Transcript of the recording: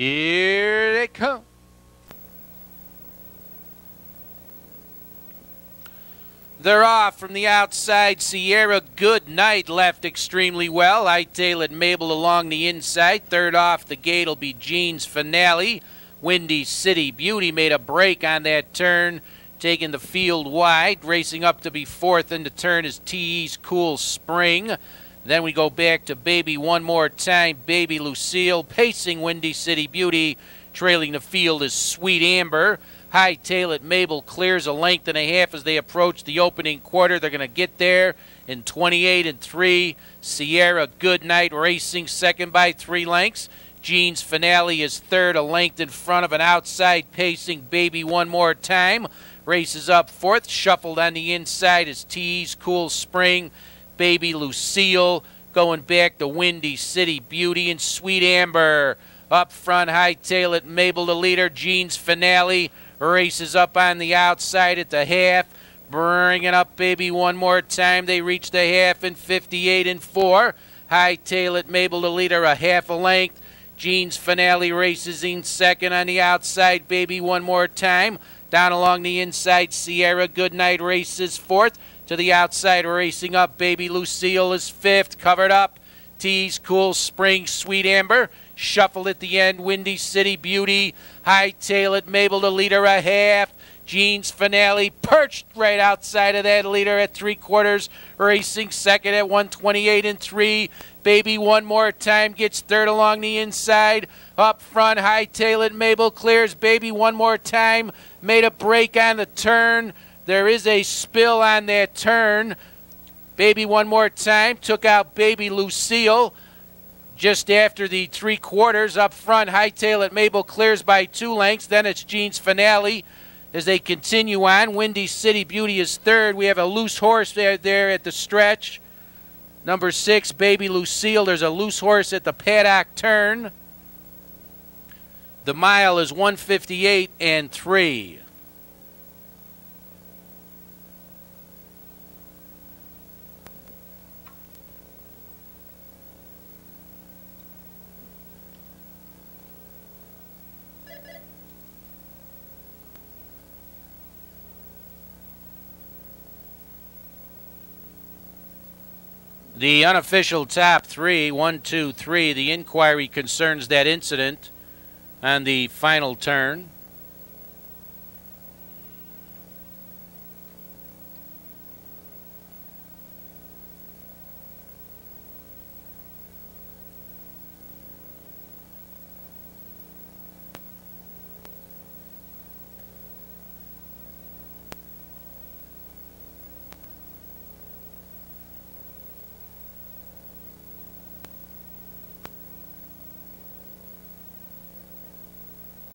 Here they come. They're off from the outside. Sierra Good Night left extremely well. Hightail Mabel along the inside. Third off the gate will be Jean's Finale. Windy City Beauty made a break on that turn, taking the field wide. Racing up to be fourth in the turn is TE's Cool Spring. Then we go back to Baby one more time. Baby Lucille pacing Windy City Beauty. Trailing the field is Sweet Amber. Hytailit. Mabel clears a length and a half as they approach the opening quarter. They're going to get there in 28 and 3. Sierra Goodnight racing second by three lengths. Jean's finale is third, a length in front of an outside pacing baby one more time. Races up fourth, shuffled on the inside is Tease, Cool Spring, Baby Lucille. Going back to Windy City Beauty and Sweet Amber. Up front, Hytailit, Mabel the leader, Jean's finale. Races up on the outside at the half. Bring it up, baby, one more time. They reach the half in 58 and 4. Hytailit, Mabel the leader, a half a length. Jean's finale races in second on the outside, baby, one more time. Down along the inside, Sierra Goodnight races fourth. To the outside, racing up, baby Lucille is fifth, covered up. Tease, Cool Spring, Sweet Amber. Shuffle at the end, Windy City Beauty. Hytailit, Mabel the leader a half. Jean's finale perched right outside of that leader at three quarters, racing second at 128 and three. Baby one more time gets third along the inside. Up front, Hytailit, Mabel clears. Baby one more time made a break on the turn. There is a spill on that turn. Baby one more time took out Baby Lucille just after the three quarters up front. Hytailit Mabel clears by two lengths. Then it's Jean's finale as they continue on. Windy City Beauty is third. We have a loose horse there, there at the stretch. Number six, Baby Lucille. There's a loose horse at the paddock turn. The mile is 158 and 3. The unofficial top three, one, two, three. The inquiry concerns that incident on the final turn.